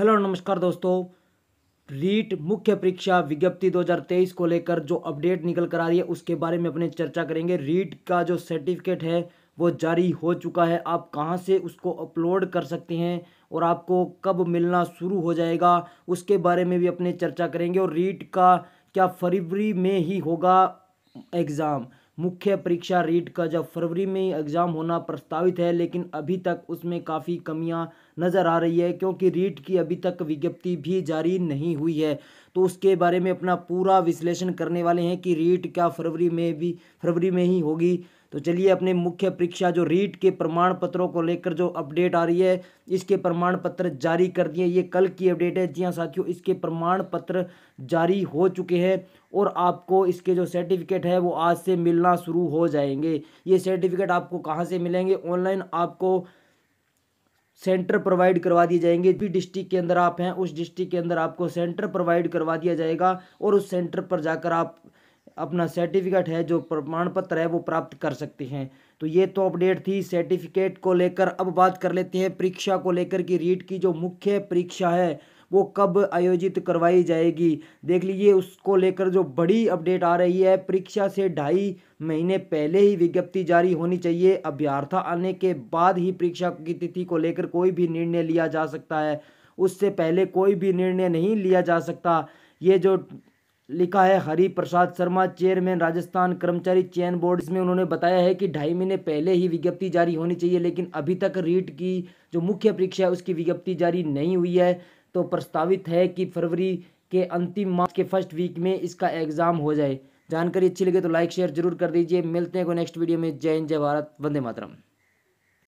Hello नमस्कार दोस्तों। रीट मुख्य परीक्षा विज्ञप्ति 2023 को लेकर जो अपडेट निकल कर आ रही है, उसके बारे में अपने चर्चा करेंगे। रीट का जो सर्टिफिकेट है, वो जारी हो चुका है। आप कहाँ से उसको अपलोड कर सकते हैं और आपको कब मिलना शुरू हो जाएगा, उसके बारे में भी अपने चर्चा करेंगे। और रीट का क्या फरवरी में ही होगा एग्ज़ाम? मुख्य परीक्षा रीट का जब फरवरी में एग्ज़ाम होना प्रस्तावित है, लेकिन अभी तक उसमें काफ़ी कमियाँ नज़र आ रही है, क्योंकि रीट की अभी तक विज्ञप्ति भी जारी नहीं हुई है। तो उसके बारे में अपना पूरा विश्लेषण करने वाले हैं कि रीट क्या फरवरी में भी, फरवरी में ही होगी। तो चलिए अपने मुख्य परीक्षा जो रीट के प्रमाण पत्रों को लेकर जो अपडेट आ रही है, इसके प्रमाण पत्र जारी कर दिए। ये कल की अपडेट है। जी हाँ साथियों, इसके प्रमाण पत्र जारी हो चुके हैं और आपको इसके जो सर्टिफिकेट है, वो आज से मिलना शुरू हो जाएँगे। ये सर्टिफिकेट आपको कहाँ से मिलेंगे? ऑनलाइन आपको सेंटर प्रोवाइड करवा दिए जाएँगे। भी डिस्ट्रिक्ट के अंदर आप हैं, उस डिस्ट्रिक्ट के अंदर आपको सेंटर प्रोवाइड करवा दिया जाएगा और उस सेंटर पर जाकर आप अपना सर्टिफिकेट है, जो प्रमाण पत्र है, वो प्राप्त कर सकते हैं। तो ये तो अपडेट थी सर्टिफिकेट को लेकर। अब बात कर लेते हैं परीक्षा को लेकर की। रीट की जो मुख्य परीक्षा है, वो कब आयोजित करवाई जाएगी? देख लीजिए, उसको लेकर जो बड़ी अपडेट आ रही है, परीक्षा से ढाई महीने पहले ही विज्ञप्ति जारी होनी चाहिए। अभ्यर्था आने के बाद ही परीक्षा की तिथि को लेकर कोई भी निर्णय लिया जा सकता है। उससे पहले कोई भी निर्णय नहीं लिया जा सकता। ये जो लिखा है हरि प्रसाद शर्मा, चेयरमैन, राजस्थान कर्मचारी चयन बोर्ड। इसमें उन्होंने बताया है कि ढाई महीने पहले ही विज्ञप्ति जारी होनी चाहिए, लेकिन अभी तक रीट की जो मुख्य परीक्षा है, उसकी विज्ञप्ति जारी नहीं हुई है। तो प्रस्तावित है कि फरवरी के अंतिम मास के फ़र्स्ट वीक में इसका एग्ज़ाम हो जाए। जानकारी अच्छी लगे तो लाइक, शेयर ज़रूर कर दीजिए। मिलते हैं को नेक्स्ट वीडियो में। जय हिंद, जय भारत, वंदे मातरम।